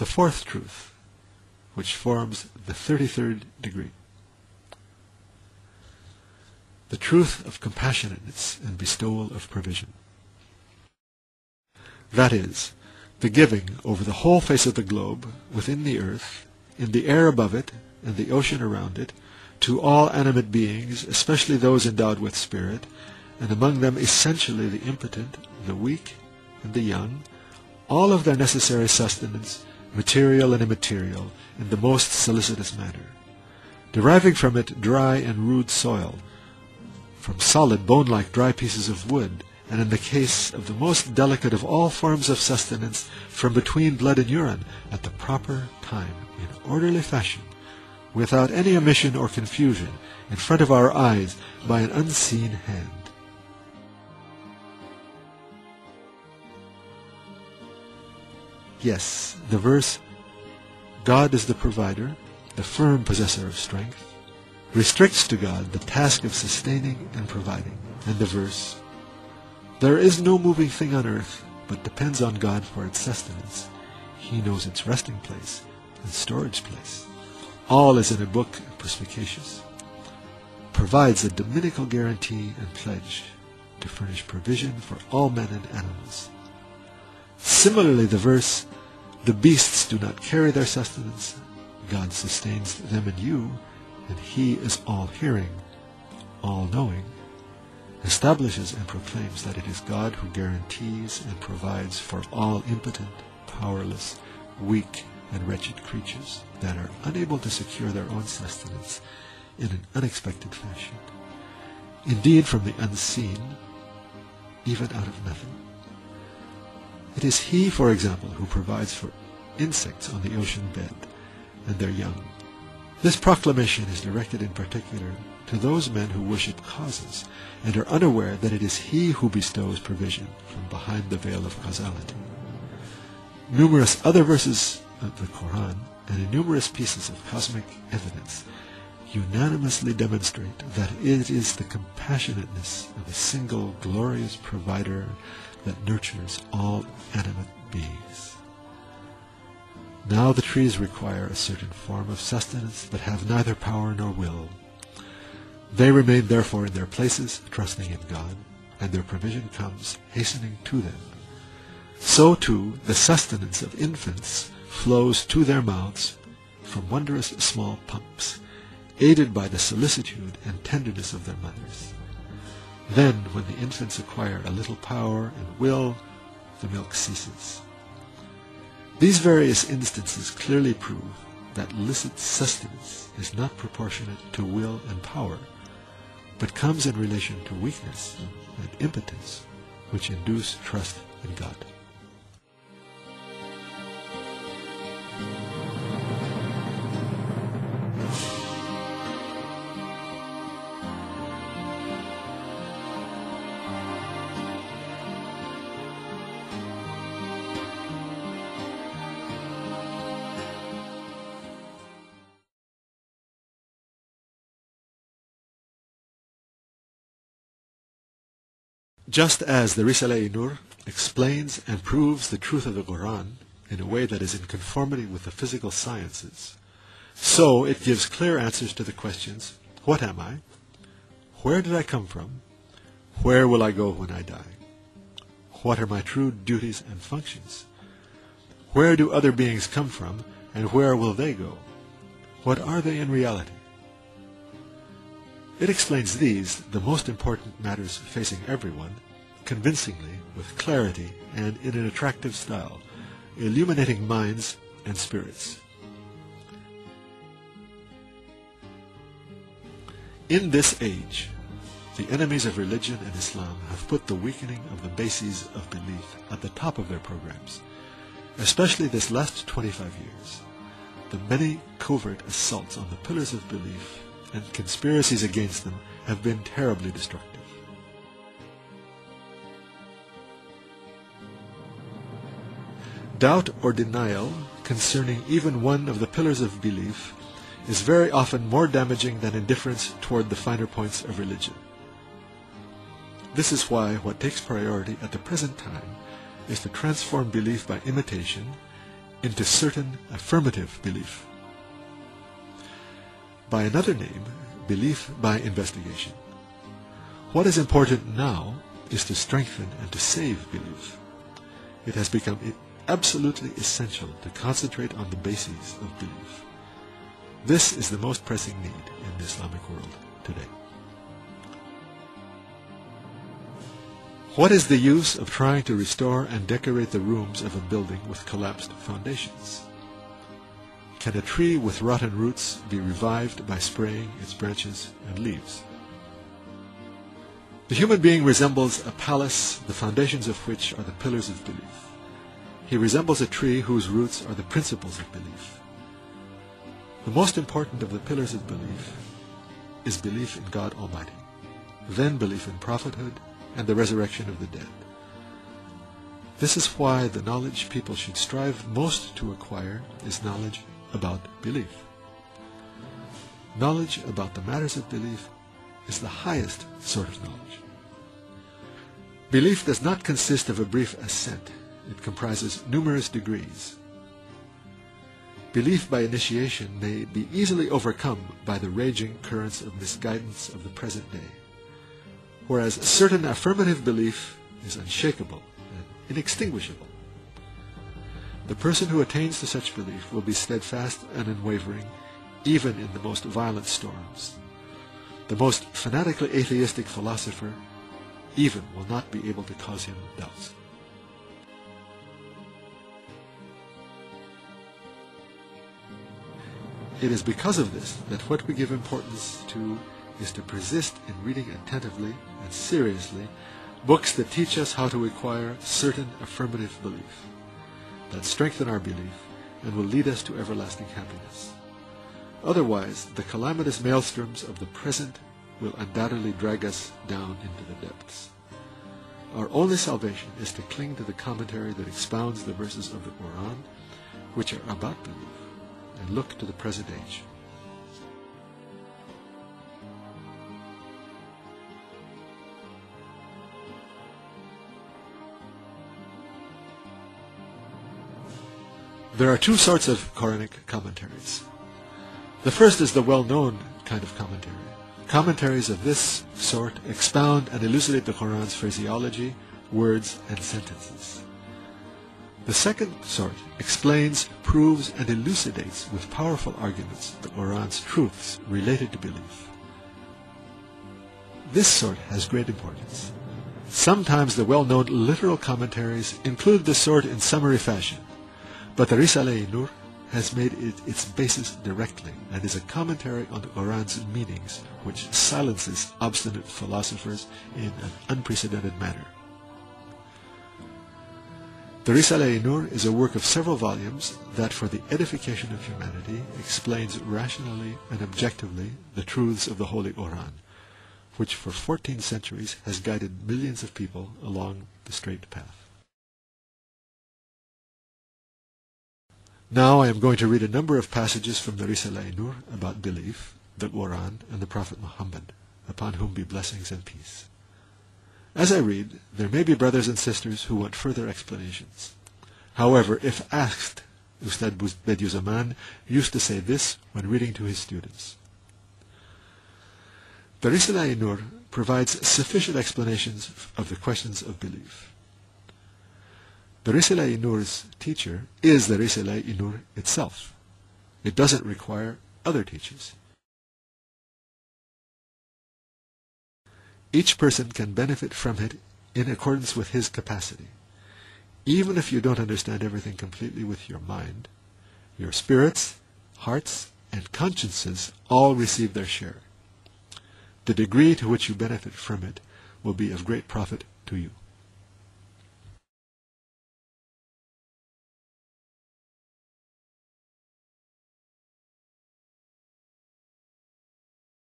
the fourth truth, which forms the 33rd degree. The truth of compassionateness and bestowal of provision. That is, the giving over the whole face of the globe, within the earth, in the air above it, and the ocean around it, to all animate beings, especially those endowed with spirit, and among them essentially the impotent, the weak, and the young, all of their necessary sustenance, material and immaterial, in the most solicitous manner, deriving from it dry and rude soil, from solid bone-like dry pieces of wood, and in the case of the most delicate of all forms of sustenance, from between blood and urine, at the proper time, in orderly fashion, without any omission or confusion, in front of our eyes, by an unseen hand. Yes, the verse, God is the provider, the firm possessor of strength, restricts to God the task of sustaining and providing. And the verse, there is no moving thing on earth but depends on God for its sustenance. He knows its resting place and storage place. All is in a book perspicacious. Provides a dominical guarantee and pledge to furnish provision for all men and animals. Similarly, the verse, the beasts do not carry their sustenance. God sustains them and you, and he is all-hearing, all-knowing establishes and proclaims that it is God who guarantees and provides for all impotent, powerless, weak, and wretched creatures that are unable to secure their own sustenance in an unexpected fashion. Indeed, from the unseen, even out of nothing. It is he, for example, who provides for insects on the ocean bed and their young. This proclamation is directed in particular to those men who worship causes and are unaware that it is he who bestows provision from behind the veil of causality. Numerous other verses of the Quran and numerous pieces of cosmic evidence unanimously demonstrate that it is the compassionateness of a single glorious provider that nurtures all animate beings. Now the trees require a certain form of sustenance, but have neither power nor will. They remain therefore in their places, trusting in God, and their provision comes hastening to them. So too the sustenance of infants flows to their mouths from wondrous small pumps, aided by the solicitude and tenderness of their mothers. Then, when the infants acquire a little power and will, the milk ceases. These various instances clearly prove that licit sustenance is not proportionate to will and power, but comes in relation to weakness and impotence, which induce trust in God. Just as the Risale-i-Nur explains and proves the truth of the Quran in a way that is in conformity with the physical sciences, so it gives clear answers to the questions, what am I? Where did I come from? Where will I go when I die? What are my true duties and functions? Where do other beings come from, and where will they go? What are they in reality? It explains these, the most important matters facing everyone, convincingly, with clarity, and in an attractive style, illuminating minds and spirits. In this age, the enemies of religion and Islam have put the weakening of the bases of belief at the top of their programs, especially this last 25 years. The many covert assaults on the pillars of belief and conspiracies against them have been terribly destructive. Doubt or denial concerning even one of the pillars of belief is very often more damaging than indifference toward the finer points of religion. This is why what takes priority at the present time is to transform belief by imitation into certain affirmative belief. By another name, belief by investigation. What is important now is to strengthen and to save belief. It has become absolutely essential to concentrate on the bases of belief. This is the most pressing need in the Islamic world today. What is the use of trying to restore and decorate the rooms of a building with collapsed foundations? Can a tree with rotten roots be revived by spraying its branches and leaves? The human being resembles a palace, the foundations of which are the pillars of belief. He resembles a tree whose roots are the principles of belief. The most important of the pillars of belief is belief in God Almighty, then belief in prophethood, and the resurrection of the dead. This is why the knowledge people should strive most to acquire is knowledge about belief. Knowledge about the matters of belief is the highest sort of knowledge. Belief does not consist of a brief assent. It comprises numerous degrees. Belief by imitation may be easily overcome by the raging currents of misguidance of the present day whereas certain affirmative belief is unshakable and inextinguishable. The person who attains to such belief will be steadfast and unwavering even in the most violent storms. The most fanatically atheistic philosopher even will not be able to cause him doubts. It is because of this that what we give importance to is to persist in reading attentively and seriously books that teach us how to acquire certain affirmative belief, that strengthen our belief and will lead us to everlasting happiness. Otherwise, the calamitous maelstroms of the present will undoubtedly drag us down into the depths. Our only salvation is to cling to the commentary that expounds the verses of the Quran, which are about belief, and look to the present age. There are two sorts of Quranic commentaries. The first is the well-known kind of commentary. Commentaries of this sort expound and elucidate the Quran's phraseology, words, and sentences. The second sort explains, proves, and elucidates with powerful arguments the Quran's truths related to belief. This sort has great importance. Sometimes the well-known literal commentaries include this sort in summary fashion, but the Risale-i-Nur has made it its basis directly and is a commentary on the Quran's meanings which silences obstinate philosophers in an unprecedented manner. The Risale-i-Nur is a work of several volumes that for the edification of humanity explains rationally and objectively the truths of the Holy Quran, which for 14 centuries has guided millions of people along the straight path. Now I am going to read a number of passages from the Risale Nur about belief, the Quran, and the Prophet Muhammad, upon whom be blessings and peace. As I read, there may be brothers and sisters who want further explanations. However, if asked, Ustad Bediüzzaman used to say this when reading to his students. The Risale Nur provides sufficient explanations of the questions of belief. The Risale Nur's teacher is the Risale Nur itself. It doesn't require other teachers. Each person can benefit from it in accordance with his capacity. Even if you don't understand everything completely with your mind, your spirits, hearts, and consciences all receive their share. The degree to which you benefit from it will be of great profit to you.